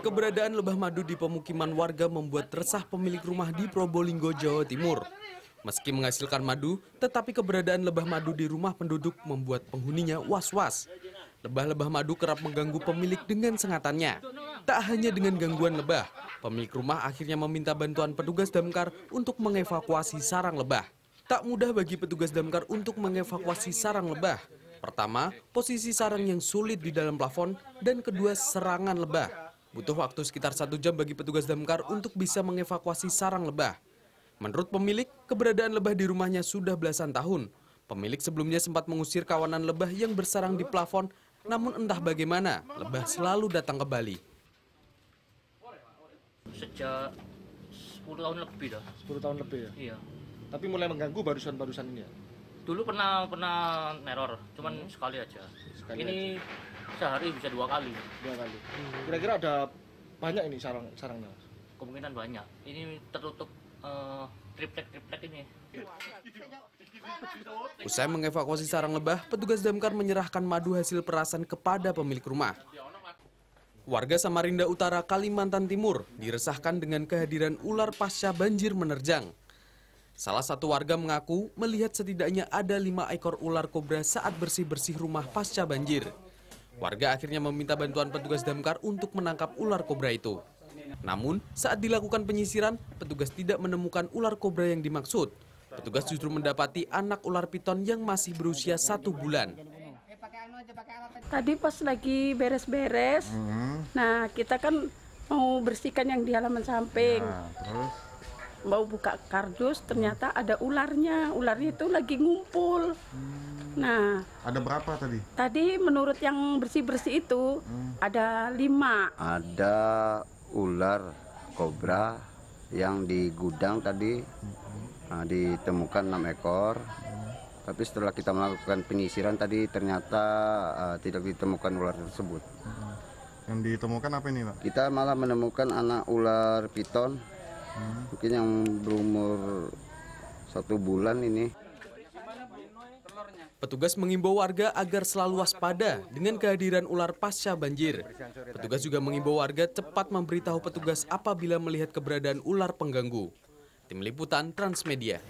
Keberadaan lebah madu di pemukiman warga membuat resah pemilik rumah di Probolinggo, Jawa Timur. Meski menghasilkan madu, tetapi keberadaan lebah madu di rumah penduduk membuat penghuninya was-was. Lebah-lebah madu kerap mengganggu pemilik dengan sengatannya. Tak hanya dengan gangguan lebah, pemilik rumah akhirnya meminta bantuan petugas damkar untuk mengevakuasi sarang lebah. Tak mudah bagi petugas damkar untuk mengevakuasi sarang lebah. Pertama, posisi sarang yang sulit di dalam plafon, dan kedua, serangan lebah. Butuh waktu sekitar satu jam bagi petugas damkar untuk bisa mengevakuasi sarang lebah. Menurut pemilik, keberadaan lebah di rumahnya sudah belasan tahun. Pemilik sebelumnya sempat mengusir kawanan lebah yang bersarang di plafon, namun entah bagaimana, lebah selalu datang kembali. Sejak 10 tahun lebih dah. 10 tahun lebih ya. Iya. Tapi mulai mengganggu barusan-barusan ini ya. Dulu pernah pernah neror, cuman sekali aja. Sekali ini sehari bisa dua kali. Dua kali. Kira-kira ada banyak ini sarang sarangnya. Kemungkinan banyak. Ini tertutup eh, triplek-triplek ini. Usai mengevakuasi sarang lebah, petugas damkar menyerahkan madu hasil perasan kepada pemilik rumah. Warga Samarinda Utara, Kalimantan Timur diresahkan dengan kehadiran ular pasca banjir menerjang. Salah satu warga mengaku melihat setidaknya ada lima ekor ular kobra saat bersih-bersih rumah pasca banjir. Warga akhirnya meminta bantuan petugas damkar untuk menangkap ular kobra itu. Namun, saat dilakukan penyisiran, petugas tidak menemukan ular kobra yang dimaksud. Petugas justru mendapati anak ular piton yang masih berusia satu bulan. Tadi pas lagi beres-beres, nah kita kan mau bersihkan yang di halaman samping. Mau buka kardus, ternyata ada ularnya. Ularnya itu lagi ngumpul. Nah, Ada berapa tadi? tadi menurut yang bersih-bersih itu ada lima. ada ular kobra yang di gudang tadi nah, ditemukan enam ekor tapi setelah kita melakukan penyisiran tadi ternyata uh, tidak ditemukan ular tersebut Yang ditemukan apa ini, Pak? kita malah menemukan anak ular piton mungkin yang berumur satu bulan ini Petugas mengimbau warga agar selalu waspada dengan kehadiran ular pasca banjir. Petugas juga mengimbau warga cepat memberitahu petugas apabila melihat keberadaan ular pengganggu. Tim Liputan Transmedia.